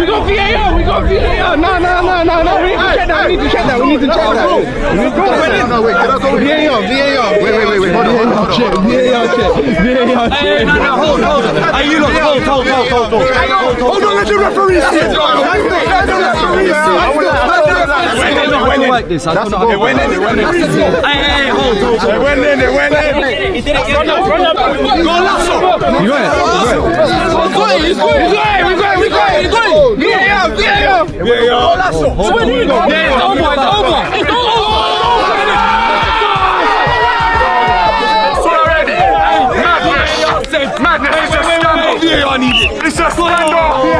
We go VAR. We go VAR. No, no, no, no, no. We need to check that. We need to check that. We need to check that. We need to check that. No, wait, can I go with VAR. VAR. Wait, wait, wait, wait, hold on, hold on, hold on. Check. VAR check. VAR check. Hey, no, no, hold, hold. Hey, you look, hold, hold, hold, hold, hold. Hold on, let the referee see it. Let the referee see it. like this. I don't know. It went in. It went in. Hey, hey, hold, hold, hold. It went in, it went in. He did it. Run up. Go Lasso. You it. He's going. He's going. He's going. He's going. He's going. He's going. VAR. VAR. VAR. It's over. It's over. It's over. Madness. Madness. It's a scandal. It's a scandal.